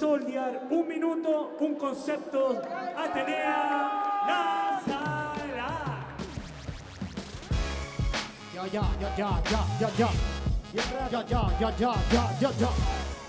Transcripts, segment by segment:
Soldier, un minuto, un concepto, Atenea, sala. Ya, ya, ya, ya, ya, ya, ya. Ya, ya, ya, ya, ya, ya, ya.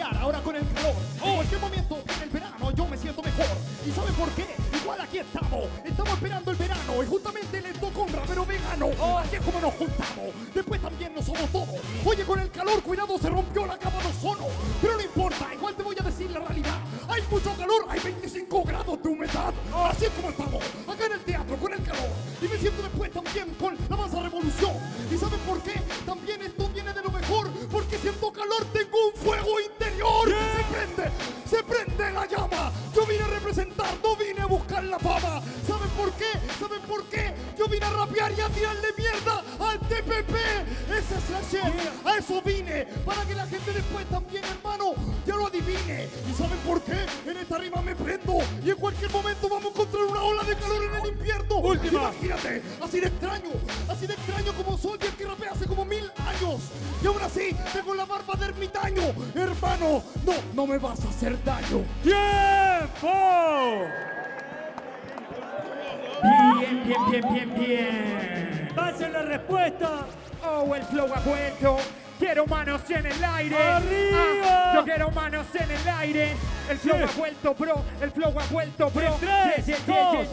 Ahora con el calor. En cualquier momento en el verano yo me siento mejor. ¿Y saben por qué? Igual aquí estamos. Estamos esperando el verano y justamente le tocó un rapero vegano. Así es como nos juntamos. Después también nos somos todos. Oye, con el calor, cuidado, se rompió la capa de ozono. Pero no importa, igual te voy a decir la realidad. Hay mucho calor, hay 25 grados de humedad. Así es como estamos, acá en el teatro, con el calor. Y me siento después también con la masa revolución. ¿Y saben por qué? A tirarle mierda al TPP. Ese es la shit. A eso vine. Para que la gente después también, hermano, ya lo adivine. ¿Y saben por qué? En esta rima me prendo. Y en cualquier momento vamos a encontrar una ola de calor en el invierno. Última. Imagínate, así de extraño. Así de extraño como soy el que rapea hace como mil años. Y aún así, tengo la barba de ermitaño. Hermano, no, no me vas a hacer daño. ¡Tiempo! Bien, bien, bien, bien, bien. Pasen la respuesta. Oh, el flow ha vuelto. Quiero manos en el aire. ¡Arriba! Ah, yo quiero manos en el aire. El flow Sí. ha vuelto, bro. El flow ha vuelto, bro. En Yeah, yeah, dos,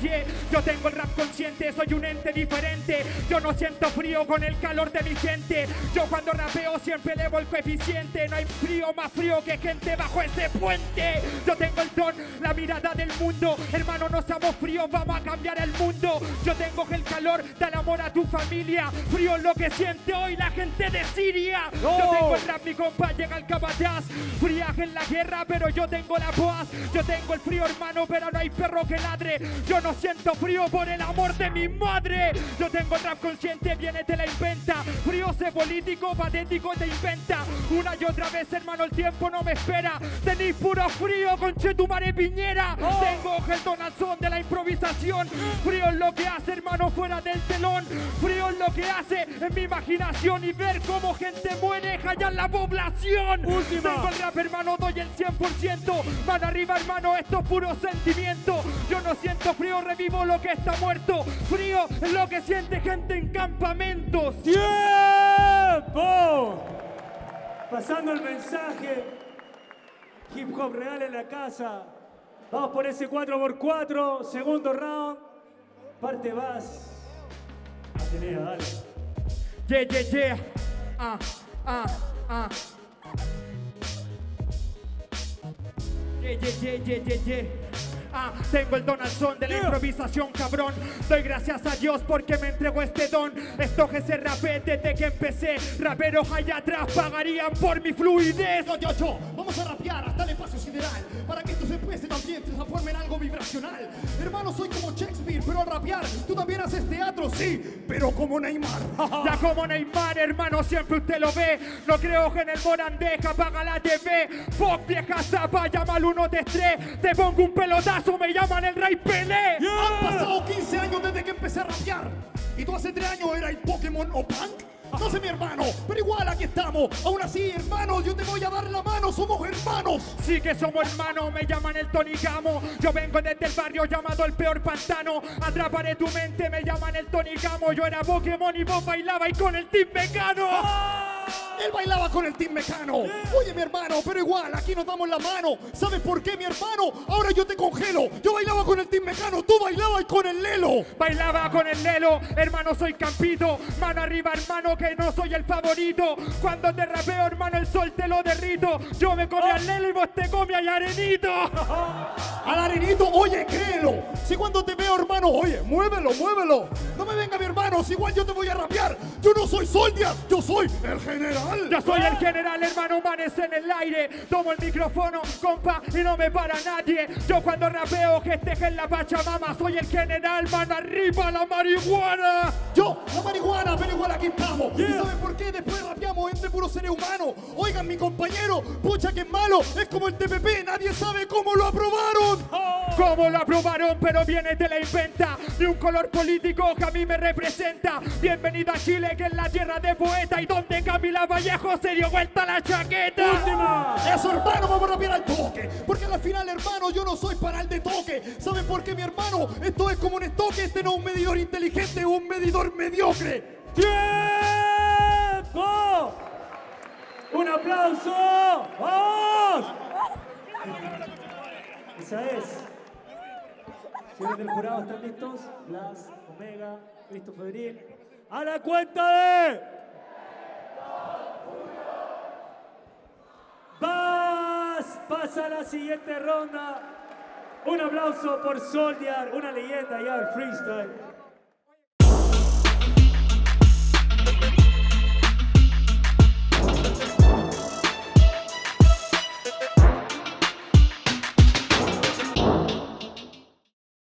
yeah. Yo tengo el rap consciente, soy un ente diferente. Yo no siento frío con el calor de mi gente. Yo cuando rapeo siempre elevo el coeficiente. No hay frío más frío que gente bajo ese puente. Yo tengo el don, la mirada del mundo. Hermano, no seamos fríos, vamos a cambiar el mundo. Yo tengo el calor, del amor a tu familia. Frío es lo que siente hoy la gente de Siria. Yo tengo el rap, mi compa, llega el capataz. Friaje en la guerra, pero yo tengo la paz. Yo tengo el frío, hermano, pero no hay perro que ladre. Yo no siento frío por el amor de mi madre. Yo tengo el rap consciente, viene, te la inventa. Frío sé político, patético, te inventa. Una y otra vez, hermano, el tiempo no me espera. Tenéis puro frío, conchetumare piñera. Tengo el donazón de la improvisación. Frío es lo que hace, hermano, fuera del telón. Frío es lo que hace en mi imaginación y ver cómo gente muere, callar la población. Última. Tengo el rap, hermano, doy el 100%. Mano arriba, hermano, esto es puro sentimiento. Yo no siento frío, revivo lo que está muerto. Frío es lo que siente gente en campamentos. ¡Tiempo! Pasando el mensaje. Hip hop real en la casa. Vamos por ese 4x4. Segundo round. Parte vas. Atenea, dale. Yeah, yeah, yeah. Ah, ah, ah. Yeah, yeah, yeah, yeah, yeah, yeah. Ah, tengo el donazón de la improvisación, cabrón. Doy gracias a Dios porque me entregó este don. Esto que se rapé desde que empecé. Raperos allá atrás pagarían por mi fluidez. Yo, yo, yo, vamos a rapear hasta el espacio sideral para que esto se empiece también a transforme en algo vibracional. Hermano, soy como Shakespeare, pero al rapear, tú también haces teatro, sí, pero como Neymar. Ya como Neymar, hermano, siempre usted lo ve. No creo que en el Morandeja apaga la TV. Fuck vieja zapa, llama al 1 de 3. Te pongo un pelotazo, me llaman el Rey Pelé. Han pasado 15 años desde que empecé a rapear. Y tú hace 3 años eras Pokémon o Punk. No sé mi hermano, pero igual aquí estamos. Aún así, hermano, yo te voy a dar la mano, somos hermanos. Sí que somos hermanos, me llaman el Tony Gamo. Yo vengo desde el barrio llamado el peor pantano. Atraparé tu mente, me llaman el Tony Gamo. Yo era Pokémon y vos bailabais con el Team Mecano. Él bailaba con el Team Mecano. Oye, mi hermano, pero igual, aquí nos damos la mano. ¿Sabes por qué, mi hermano? Ahora yo te congelo. Yo bailaba con el Team Mecano, tú bailabas con el Lelo. Bailaba con el Lelo, hermano soy campito, mano arriba hermano que no soy el favorito. Cuando te rapeo hermano el sol te lo derrito. Yo me comí al Lelo y vos te comí al Arenito. Al arenito, oye, créelo. Si cuando te veo, hermano, oye, muévelo, muévelo. No me venga, mi hermano, si igual yo te voy a rapear. Yo no soy Soldier, yo soy el general. Yo soy el general hermano manes en el aire. Tomo el micrófono, compa, y no me para nadie. Yo cuando rapeo que esté en la Pachamama soy el general, mano arriba la marihuana. Yo, la marihuana, pero igual aquí estamos. ¿Y saben por qué? Después entre puros seres humanos. Oigan, mi compañero, pucha que es malo. Es como el TPP, nadie sabe cómo lo aprobaron. aprobaron? ¿Cómo lo aprobaron? Pero viene de la inventa de un color político que a mí me representa. Bienvenido a Chile, que es la tierra de poeta y donde Camila Vallejo se dio vuelta la chaqueta. Última. Eso, hermano, vamos a rapear al toque. Porque al final, hermano, yo no soy para el de toque. ¿Saben por qué, mi hermano? Esto es como un estoque. Este no es un medidor inteligente, es un medidor mediocre. ¡Un aplauso! ¡Vamos! Esa es. Señores del jurado, ¿están listos? Blas, Omega, Cristo Febril. ¡A la cuenta de! ¡Vas! Pasa la siguiente ronda. Un aplauso por Soldier, una leyenda ya del freestyle.